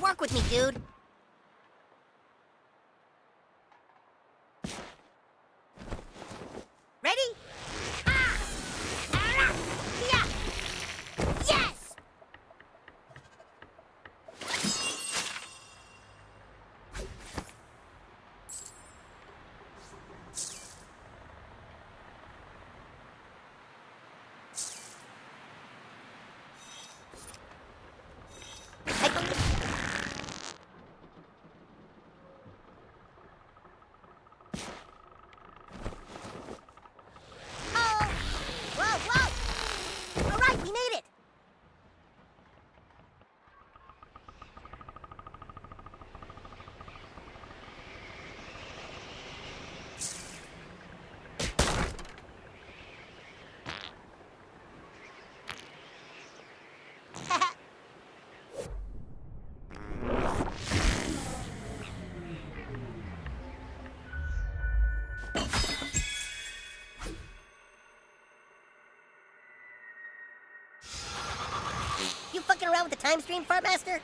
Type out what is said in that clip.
Walk with me, dude. Ready? Around with the time stream, Fartmaster?